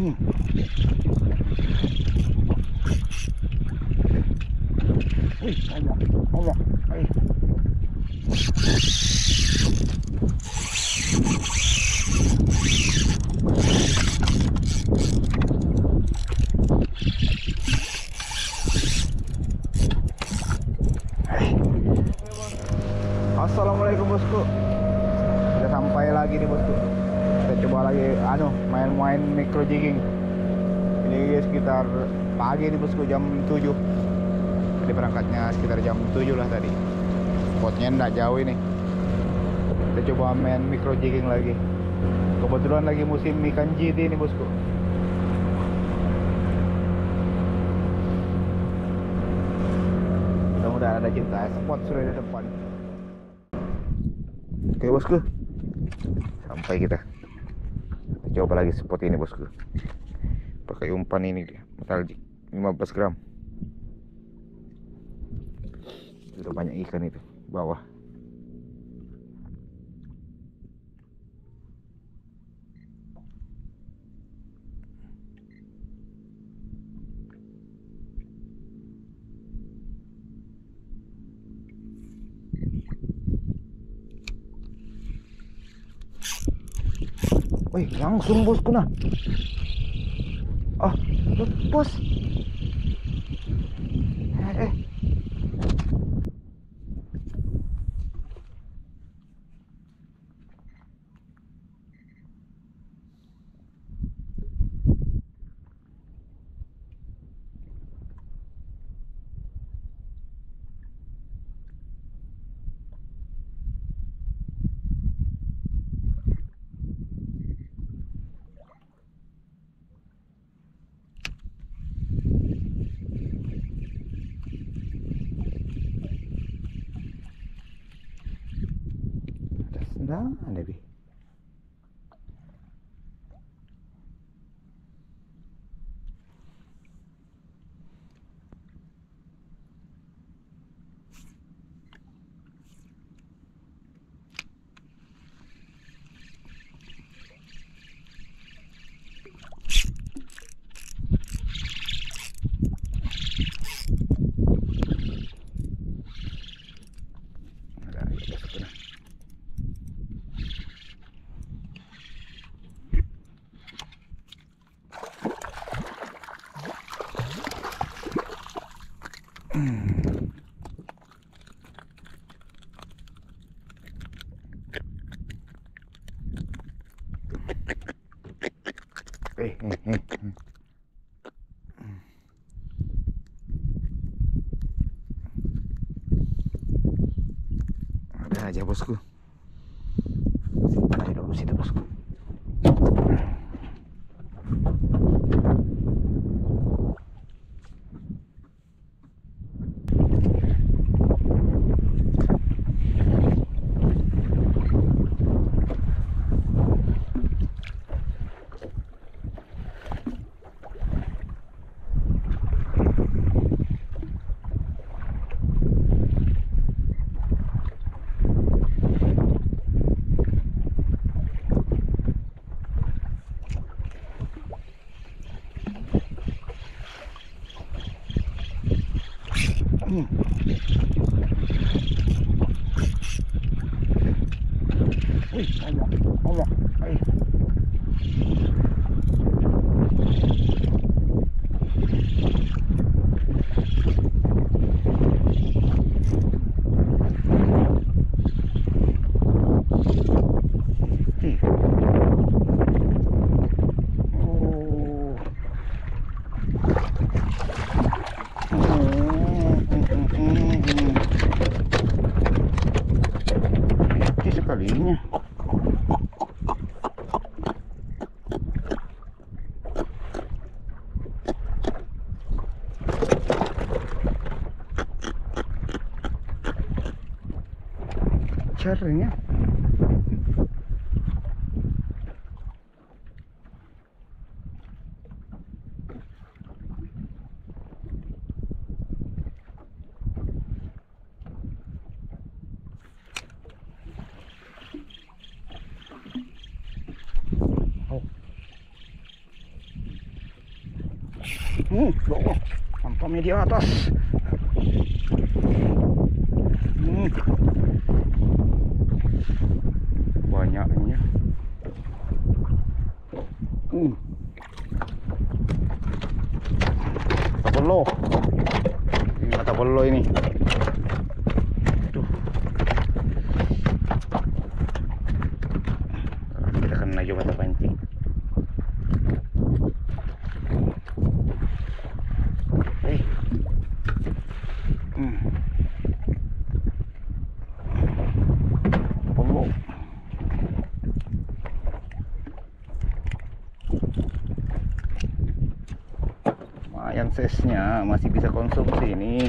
Hmm. Assalamualaikum bosku. Sudah sampai lagi nih bosku Kita coba lagi anu main-main micro jigging. Ini sekitar pagi nih bosku jam 7 Jadi berangkatnya sekitar jam 7 lah tadi. Spotnya enggak jauh ini. Kita coba main micro jigging lagi. Kebetulan lagi musim ikan JT nih bosku. Mudah-mudahan ada cinta spot sudah di depan. Oke bosku. Sampai kita Coba lagi spot ini bosku. Pakai umpan ini dia Metallic 15 gram. Sudah banyak ikan itu Bawah Wih, langsung bosku nah. Ah, lepas. Eh, eh. Ada sendang, ada bi. Ada aja bosku nah. Eh, eh, eh, eh. Ada aja bosku. Simpan aja situ bosku. Hmm. Wih, ada, ada, ay. Hmm. Oh. Kecil sekalinya. Caranya. Oh. Hmm, loh, sampahnya di atas. Hmm. Banyaknya. Hmm. Mata belo. Ini mata belo ini. Size-nya masih bisa konsumsi ini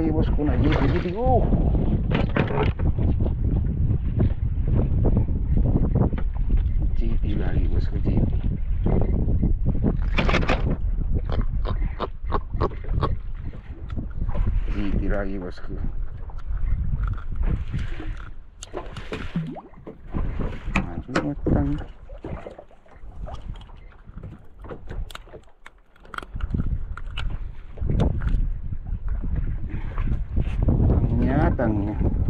lagi bosku. GT GT uh. Lagi bosku lagi bosku 等你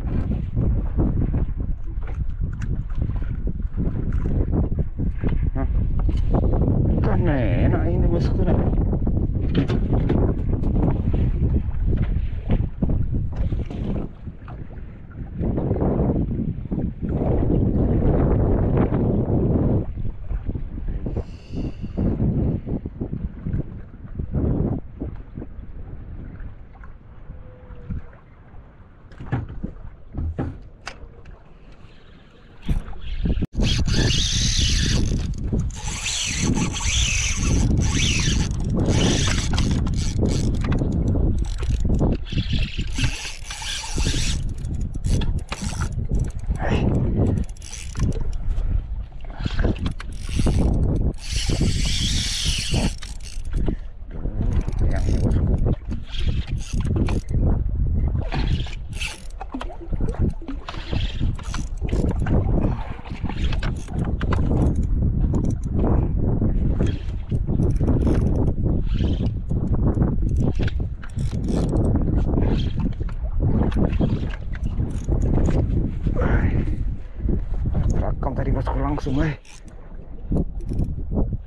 Rakam tadi bosku langsung, eh.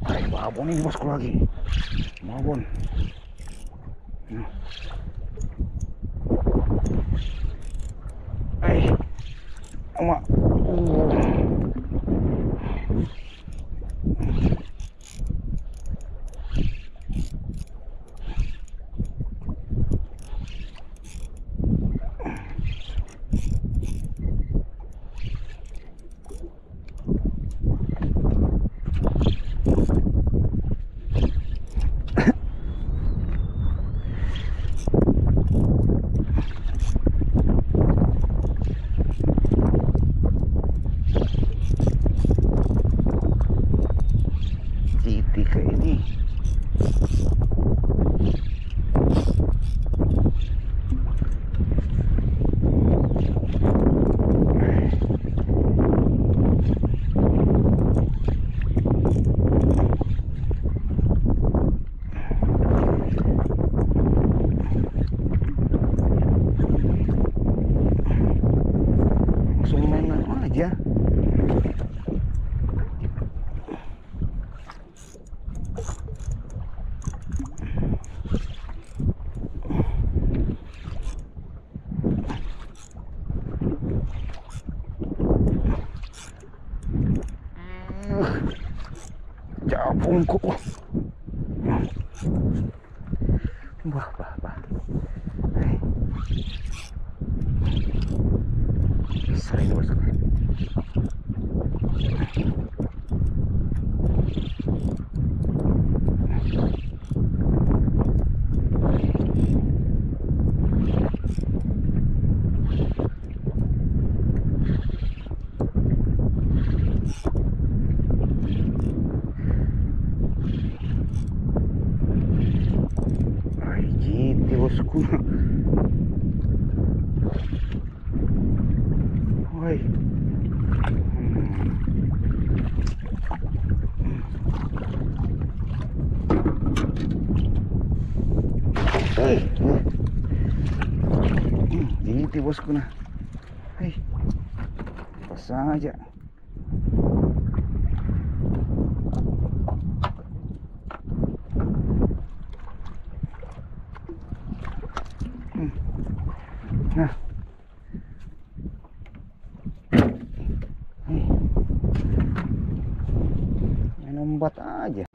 eh babon ini bosku lagi. Babon. Hmm. Eh. Ama. Uh. un cubo. Gitu bosku nah. Hei. Pasang aja. Nah. Main umbat aja.